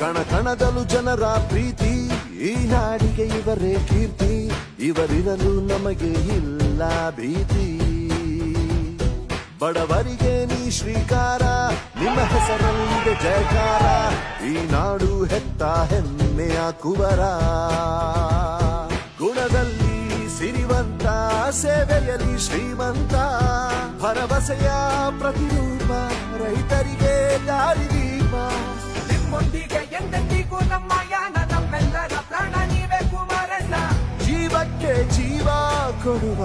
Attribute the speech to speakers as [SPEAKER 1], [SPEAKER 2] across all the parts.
[SPEAKER 1] ಕಣ ಕಣದಲು ಜನರ ಪ್ರೀತಿ, ಈ ನಾಡಿಗೆ ಇವರೇ ಕೀರ್ತಿ ಇವರಿರಲು ನಮಗೆ ಇಲ್ಲ ಭೀತಿ. ಬಡವರಿಗೆ ನೀ ಶ್ರೀಕಾರ, ನಿಮ್ಮ ಹೆಸರಲ್ಲಿದೆ ಜಯಕಾರ, ಈ ನಾಡು ಹೆತ್ತ ಹೆಮ್ಮೆಯ ಕುವರ. ಗುಣದಲ್ಲಿ ಸಿರಿವಂತ ಸೇವೆಯಲ್ಲಿ ಶ್ರೀಮಂತ ಭರವಸೆಯ ಪ್ರತಿರೂಪ ರೈತರಿಗೆ ದಾರಿದೀಪ
[SPEAKER 2] ನಿಮ್ಮೊಂದಿಗೆ ಎಂದೆಂದಿಗೂ ನಮ್ಮ ಯಾನ ನಮ್ಮೆಲ್ಲರ ಪ್ರಾಣ ನೀವೇ ಕುಮಾರಣ್ಣ
[SPEAKER 1] ಜೀವಕ್ಕೆ ಜೀವ ಕೊಡುವ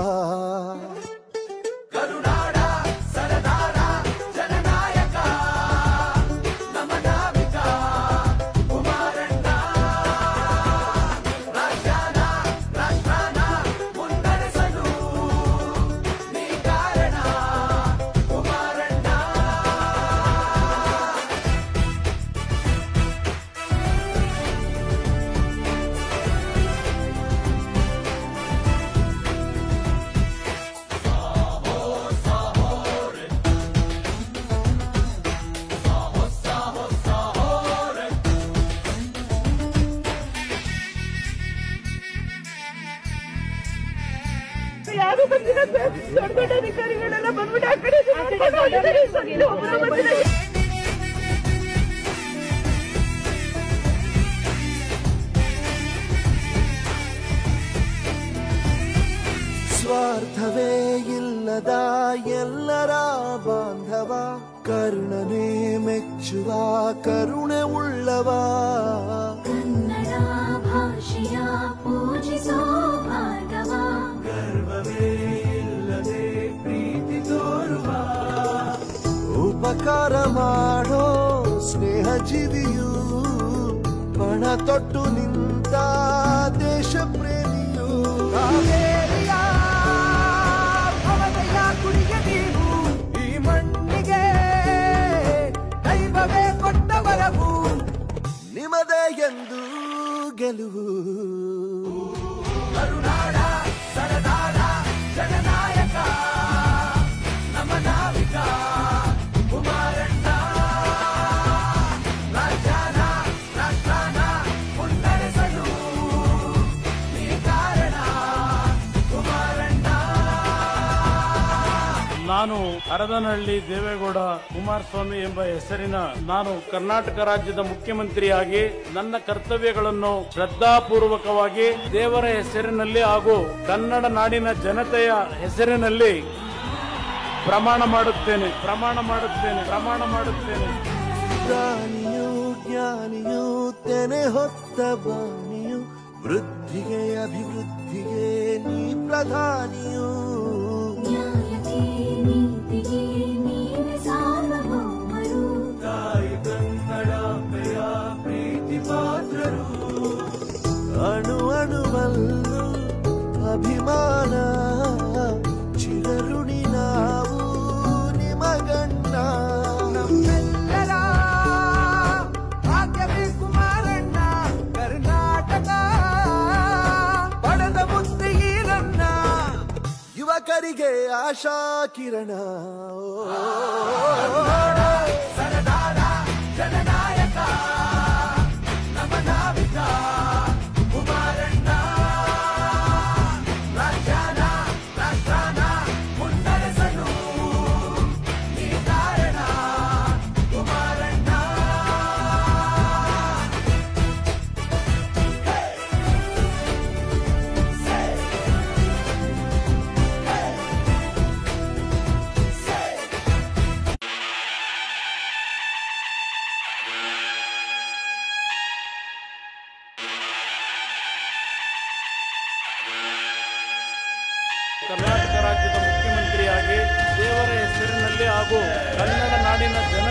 [SPEAKER 3] ಯಾರು ಬಂದಿಲ್ಲ ಸರ್ ದೊಡ್ಡ ದೊಡ್ಡ ಅಧಿಕಾರಿಗಳೆಲ್ಲ ಬಂದ್ಬಿಟ್ಟು ಆ ಕಡೆ.
[SPEAKER 1] ಸ್ವಾರ್ಥವೇ ಇಲ್ಲದ ಎಲ್ಲರ ಬಾಂಧವ ಕರುಣನೆ ಮೆಚ್ಚುವ ಕರುಣೆ ಉಳ್ಳವ
[SPEAKER 4] ಕನ್ನಡ ಭಾಷೆಯ
[SPEAKER 1] ಉಪಕಾರ ಮಾಡೋ ಸ್ನೇಹ ಜೀವಿಯು ಪಣ ತೊಟ್ಟು ನಿಂತ ದೇಶ ಪ್ರೇಮಿಯು. ಎಂದು
[SPEAKER 2] ಭವದಯ
[SPEAKER 5] ನಾನು ಅರದನಹಳ್ಳಿ ದೇವೇಗೌಡ ಕುಮಾರಸ್ವಾಮಿ ಎಂಬ ಹೆಸರಿನ ನಾನು ಕರ್ನಾಟಕ ರಾಜ್ಯದ ಮುಖ್ಯಮಂತ್ರಿಯಾಗಿ ನನ್ನ ಕರ್ತವ್ಯಗಳನ್ನು ಶ್ರದ್ಧಾಪೂರ್ವಕವಾಗಿ ದೇವರ ಹೆಸರಿನಲ್ಲಿ ಹಾಗೂ ಕನ್ನಡ ನಾಡಿನ ಜನತೆಯ ಹೆಸರಿನಲ್ಲಿ ಪ್ರಮಾಣ ಮಾಡುತ್ತೇನೆ ಪ್ರಮಾಣ ಮಾಡುತ್ತೇನೆ ಪ್ರಮಾಣ ಮಾಡುತ್ತೇನೆ.
[SPEAKER 1] ತೆನೆ ಹೊತ್ತ ಬಾನಿಯು ವೃದ್ಧಿಗೆ, ಅಭಿವೃದ್ಧಿಗೆ ನೀ ಪ್ರಧಾನಿಯು ಅಣು ಅಣುವಲ್ಲೂ ಅಭಿಮಾನ ಚಿರರುಣಿ ನಾವು ನಿಮಗಣ್ಣ.
[SPEAKER 2] ನಮ್ಮೆಲ್ಲರ ಭಾಗ್ಯವೇ ಕುಮಾರಣ್ಣ ಕರ್ನಾಟಕ. ಪಡೆದ ಮುತ್ತು ಈರಣ್ಣ.
[SPEAKER 1] ಯುವಕರಿಗೆ ಆಶಾ ಕಿರಣ.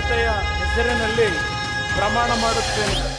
[SPEAKER 5] ಜನತೆಯ ಹೆಸರಿನಲ್ಲಿ ಪ್ರಮಾಣ ಮಾಡುತ್ತೇನೆ.